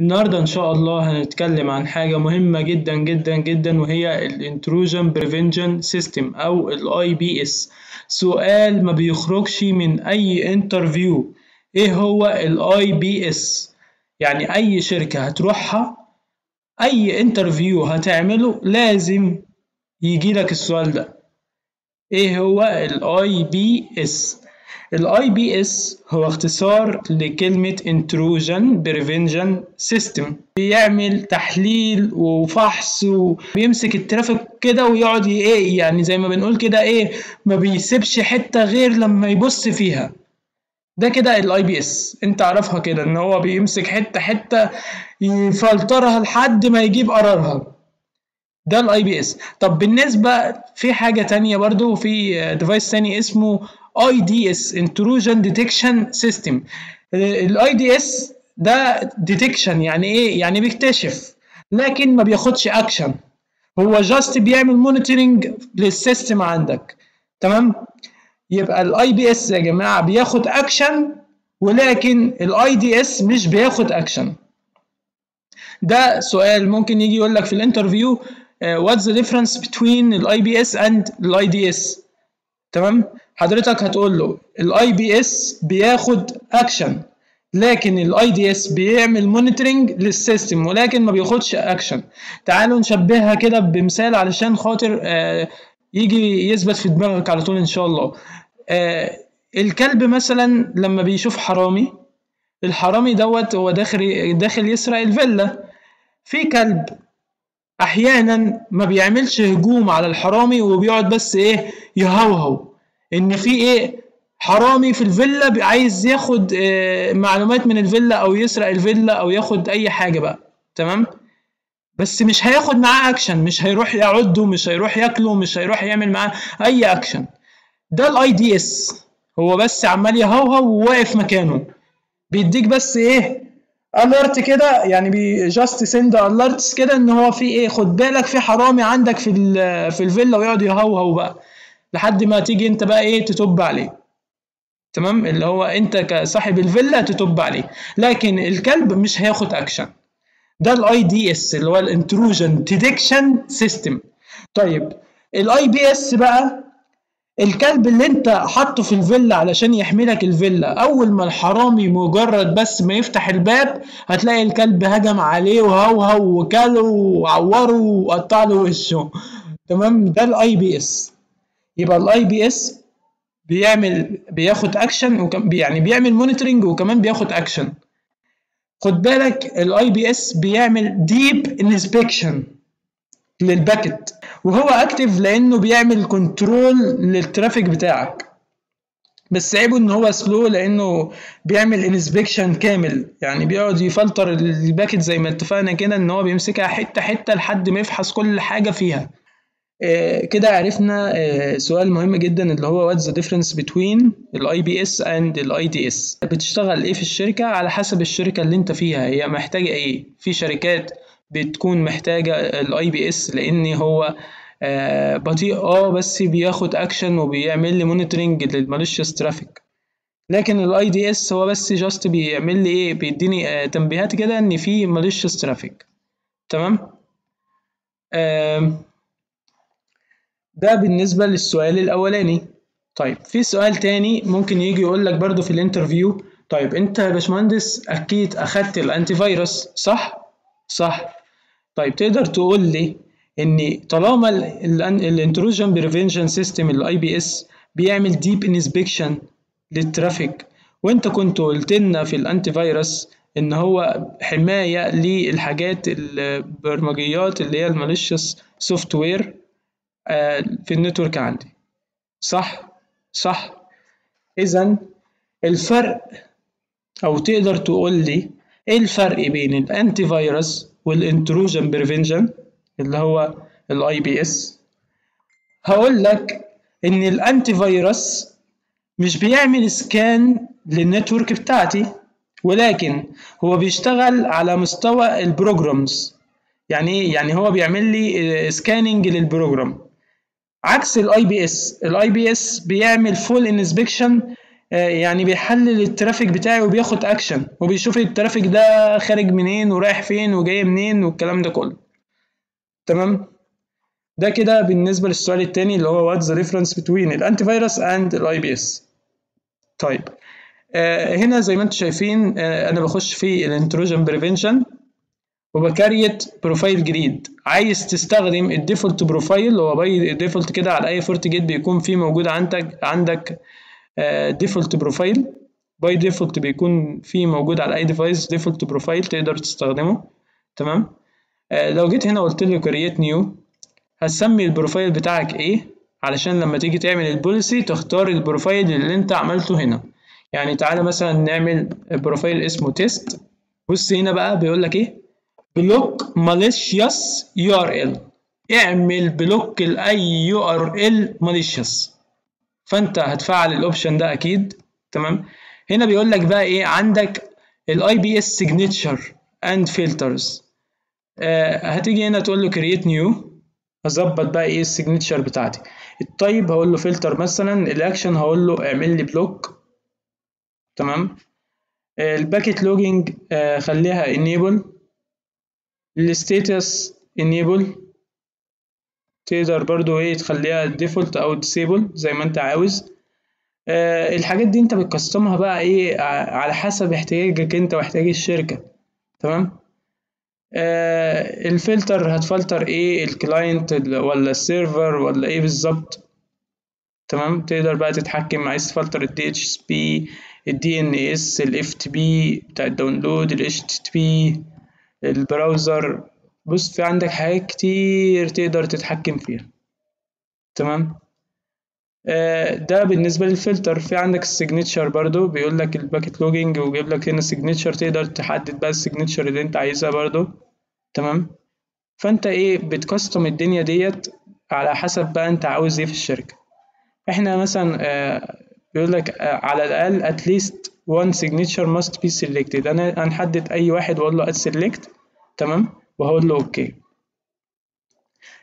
النهاردة إن شاء الله هنتكلم عن حاجة مهمة جدا جدا جدا وهي ال Intrusion Prevention System أو ال IPS سؤال ما بيخرجش من أي interview إيه هو ال IPS يعني أي شركة هتروحها أي interview هتعمله لازم يجيلك السؤال ده. إيه هو ال IPS ال IPS هو اختصار لكلمة Intrusion Prevention System. بيعمل تحليل وفحص وبيمسك ال traffic كده ويقعد إيه يعني زي ما بنقول كده إيه ما بيسيبش حتة غير لما يبص فيها. ده كده ال IPS أنت عارفها كده إن هو بيمسك حتة حتة يفلترها لحد ما يجيب قرارها. ده ال IPS طب بالنسبة في حاجة تانية برضو في device تاني اسمه IDS intrusion detection system. ال IDS ده detection يعني إيه؟ يعني بيكتشف. لكن ما بياخدش اكشن هو just بيعمل monitoring لل system عندك. تمام؟ يبقى ال IPS يا جماعة بياخد اكشن ولكن ال IDS مش بياخد اكشن ده سؤال ممكن يجي يقول لك في ال interview what's the difference between ال IPS and ال IDS تمام؟ حضرتك هتقول له ال IPS بياخد اكشن لكن ال IDS بيعمل monitoring لل system ولكن ما بياخدش اكشن تعالوا نشبهها كده بمثال علشان خاطر آه يجي يثبت في دماغك على طول إن شاء الله. آه الكلب مثلا لما بيشوف حرامي الحرامي دوت هو داخل داخل يسرق الفيلا. في كلب أحيانا ما بيعملش هجوم على الحرامي وبيقعد بس إيه يهوهو. إن في إيه؟ حرامي في الفيلا عايز ياخد إيه معلومات من الفيلا أو يسرق الفيلا أو ياخد أي حاجة بقى تمام؟ بس مش هياخد معاه اكشن مش هيروح يعضه مش هيروح ياكله مش هيروح يعمل معاه أي اكشن ده ال IDS هو بس عمال يهوهو وواقف مكانه. بيديك بس إيه؟ alert كده يعني بي just send alerts كده إن هو في إيه؟ خد بالك في حرامي عندك في في الفيلا ويقعد يهوهو بقى. لحد ما تيجي انت بقى إيه تتوب عليه. تمام؟ اللي هو انت كصاحب الفيلا تتوب عليه. لكن الكلب مش هياخد اكشن ده ال IDS اللي هو ال intrusion detection system طيب ال IPS بقى الكلب اللي انت حاطه في الفيلا علشان يحمي لك الفيلا أول ما الحرامي مجرد بس ما يفتح الباب هتلاقي الكلب هجم عليه وهوهو وكله وعوره وقطع له وشه. تمام؟ ده ال IPS يبقى ال IPS بيعمل بياخد اكشن يعني بيعمل monitoring وكمان بياخد اكشن خد بالك ال IPS بيعمل deep inspection لل packet وهو active لأنه بيعمل control لل traffic بتاعك. بس عيبه إن هو slow لأنه بيعمل inspection كامل. يعني بيقعد يفلتر ال packet زي ما اتفقنا كده إن هو بيمسكها حتة حتة لحد ما يفحص كل حاجة فيها. كده عرفنا آه سؤال مهم جدا اللي هو what's the difference between ال IPS and ال IDS بتشتغل إيه في الشركة؟ على حسب الشركة اللي أنت فيها. هي محتاجة إيه؟ في شركات بتكون محتاجة ال IPS لأن هو آه بطيء آه بس بياخد اكشن وبيعمل لي monitoring لل malicious traffic لكن ال IDS هو بس just بيعمل لي إيه؟ بيديني تنبيهات كده إن في malicious traffic تمام؟ آه ده بالنسبة للسؤال الأولاني. طيب في سؤال تاني ممكن يجي يقول لك برضو في ال interview. طيب أنت يا باشمهندس أكيد أخدت ال antivirus صح؟ صح. طيب تقدر تقول لي إن طالما ال intrusion prevention system ال IPS بيعمل deep inspection لل traffic وأنت كنت قلت لنا في ال antivirus إن هو حماية للحاجات البرمجيات اللي هي ال malicious software في ال network عندي. صح؟ صح. اذا الفرق أو تقدر تقول لي إيه الفرق بين ال antivirus وال intrusion prevention اللي هو ال IPS هقول لك إن ال antivirus مش بيعمل scan لل network بتاعتي ولكن هو بيشتغل على مستوى ال programs يعني إيه؟ يعني هو بيعمل لي scanning لل program عكس ال IPS ال IPS بيعمل full inspection يعني بيحلل ال traffic بتاعي وبياخد اكشن وبيشوف ال traffic ده خارج منين ورايح فين وجاي منين والكلام ده كله. تمام؟ ده كده بالنسبة للسؤال التاني اللي هو what's the difference between ال antivirus and ال IPS طيب آه هنا زي ما أنتم شايفين آه أنا بخش في ال intrusion prevention وب create profile جديد عايز تستخدم ال default profile هو by default كده على أي FortiGate بيكون فيه موجود عندك عندك default profile by default بيكون فيه موجود على أي device default profile تقدر تستخدمه. تمام؟ آه لو جيت هنا قلت له create new هتسمي ال profile بتاعك إيه؟ علشان لما تيجي تعمل ال policy تختار ال profile اللي أنت عملته هنا. يعني تعالى مثلا نعمل profile اسمه test بص هنا بقى بيقول لك إيه؟ block malicious URL اعمل block لاي URL malicious فأنت هتفعل ال option ده أكيد. تمام؟ هنا بيقول لك بقى إيه؟ عندك ال IPS signature and filters هتيجي هنا تقول له create new. هظبط بقى إيه ال signature بتاعتي. الطيب هقول له فلتر مثلا. الاكشن هقول له اعمل لي block تمام؟ ال packet logging خليها enable. ال status enable تقدر برضو إيه تخليها default أو disable زي ما أنت عاوز. آه الحاجات دي أنت بت custom ها بقى إيه على حسب احتياجك أنت واحتياج الشركة تمام؟ آه الفلتر هتفلتر إيه ال client ولا ال server ولا إيه بالظبط تمام؟ تقدر بقى تتحكم عايز تفلتر ال DHCP ال DNS ال FTP بتاع ال download ال HTTP ال browser بص في عندك حاجات كتير تقدر تتحكم فيها. تمام؟ آه ده بالنسبة للفلتر. في عندك ال signature برضو بيقول لك ال packet logging وجايب لك هنا signature تقدر تحدد بقى ال signature اللي انت عايزها برضو. تمام؟ فانت إيه بت custom الدنيا ديت على حسب بقى انت عاوز إيه في الشركة. إحنا مثلا آه بيقول لك آه على الأقل least one signature must be selected. أنا هنحدد أي واحد وأقول له select تمام؟ وهقول له okay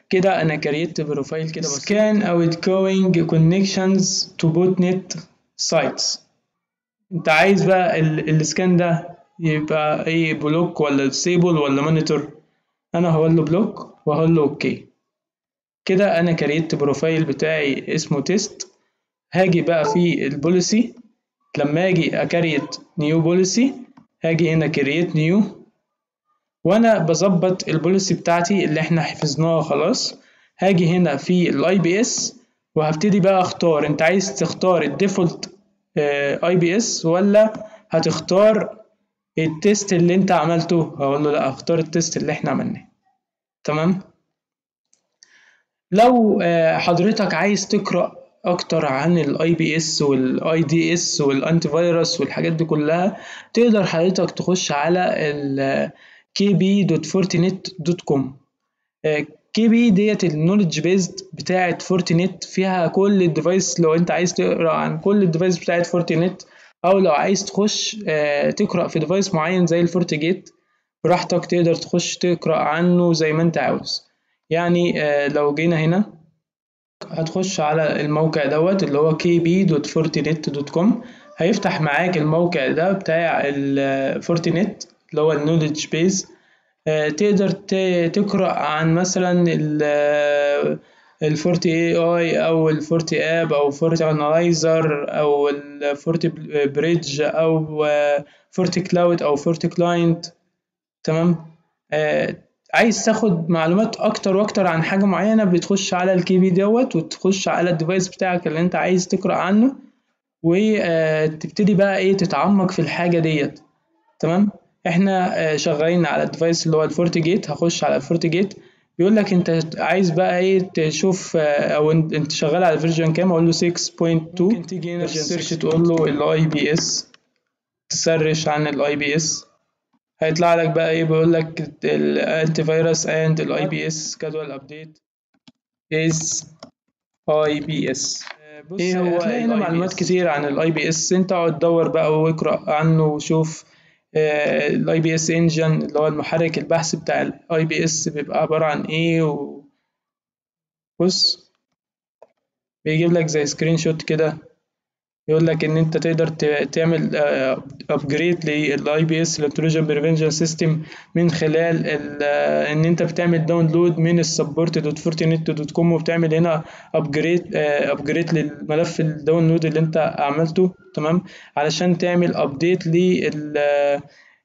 كده أنا create profile كده بس scan outgoing connections to botnet sites. أنت عايز بقى ال scan ده يبقى إيه block ولا disable ولا monitor أنا هقول له block وهقول له okay كده أنا create profile بتاعي اسمه test هاجي بقى في ال policy. لما أجي ا create new policy هاجي هنا create new وأنا بظبط ال policy بتاعتي اللي إحنا حفظناها خلاص. هاجي هنا في ال IPS وهبتدي بقى أختار. أنت عايز تختار ال default IPS ولا هتختار ال test اللي أنت عملته؟ هقول له لا اختار ال test اللي إحنا عملناه. تمام؟ لو حضرتك عايز تقرأ أكتر عن ال IPS وال IDS وال antivirus والحاجات دي كلها تقدر حضرتك تخش على ال kb.fortinet.com KB ديت ال knowledge base بتاعت Fortinet فيها كل ال device لو أنت عايز تقرأ عن كل ال device بتاعت Fortinet أو لو عايز تخش تقرأ في device معين زي ال FortiGate براحتك تقدر تخش تقرأ عنه زي ما أنت عاوز. يعني لو جينا هنا هتخش على الموقع دوت اللي هو kb.fortinet.com هيفتح معاك الموقع ده بتاع ال Fortinet اللي هو ال knowledge base تقدر تقرأ عن مثلا ال FortiAI أو ال FortiAP أو FortiAnalyzer أو ال FortiBridge أو FortiCloud أو FortiClient تمام؟ عايز تاخد معلومات أكتر وأكتر عن حاجة معينة بتخش على ال KB دوت وتخش على ال device بتاعك اللي أنت عايز تقرأ عنه وتبتدي بقى إيه تتعمق في الحاجة ديت. تمام؟ إحنا شغالين على ال device اللي هو ال FortiGate هخش على ال FortiGate. بيقول لك أنت عايز بقى إيه تشوف أو أنت شغال على version كام؟ أقول له 6.2 ممكن تيجي هنا في ال search تقول له ال IPS تسرش عن ال IPS هيطلع لك بقى إيه؟ بيقول لك ال antivirus and ال IPS schedule update از IPS إيه هو هتلاقي هنا معلومات كتير عن ال IPS انت اقعد تدور بقى واقرأ عنه وشوف ال IPS engine اللي هو المحرك البحث بتاع ال IPS بيبقى عبارة عن إيه؟ و... بص بيجيب لك زي screenshot كده. يقول لك إن أنت تقدر تعمل upgrade لل IPS ال intrusion prevention system من خلال إن أنت بتعمل download من ال support dot Fortinet dot com وبتعمل هنا upgrade upgrade للملف ال download اللي أنت عملته تمام؟ علشان تعمل update لل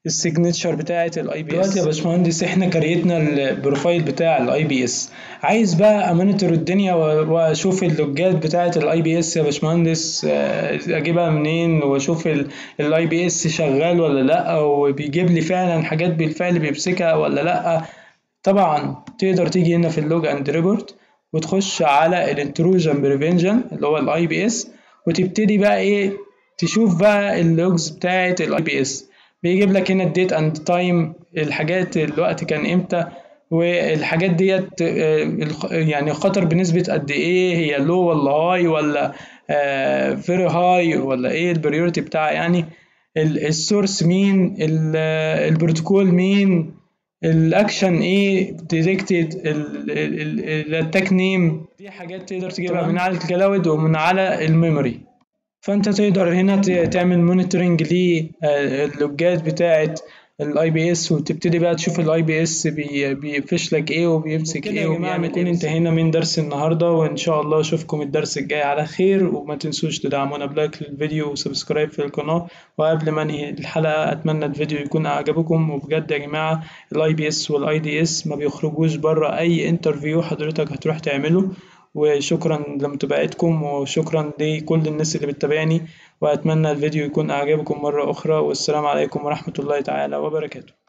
signature بتاعة ال IPS دلوقتي يا باشمهندس إحنا كريتنا ال profile بتاع ال IPS عايز بقى ا monitor الدنيا وأشوف اللوجات بتاعة ال IPS يا باشمهندس أجيبها منين؟ وأشوف ال IPS شغال ولا لأ؟ وبيجيب لي فعلا حاجات بالفعل بيمسكها ولا لأ؟ طبعا تقدر تيجي هنا في ال log and report وتخش على ال intrusion prevention اللي هو ال IPS وتبتدي بقى إيه؟ تشوف بقى ال logs بتاعة ال IPS بيجيب لك هنا ال date and time الحاجات الوقت كان إمتى والحاجات ديت يعني خطر بنسبة قد إيه هي low ولا high ولا very high ولا إيه ال priority بتاعها يعني ال source مين البروتوكول مين الاكشن إيه detected ال attack name دي حاجات تقدر تجيبها من على ال cloud ومن على ال memory فأنت تقدر هنا تعمل monitoring للوجات بتاعه ال IPS وتبتدي بقى تشوف ال IPS بيفش لك إيه وبيمسك إيه وبيعمل إيه. انتهينا من درس النهارده وإن شاء الله أشوفكم الدرس الجاي على خير. وما تنسوش تدعمونا ب like للفيديو و subscribe في القناة. وقبل ما انهي الحلقة أتمنى الفيديو يكون أعجبكم. وبجد يا جماعة ال IPS وال IDS ما بيخرجوش بره أي interview حضرتك هتروح تعمله. وشكرا لمتابعتكم وشكرا لكل الناس اللي بتتابعني وأتمنى الفيديو يكون أعجبكم مرة أخرى والسلام عليكم ورحمة الله تعالى وبركاته.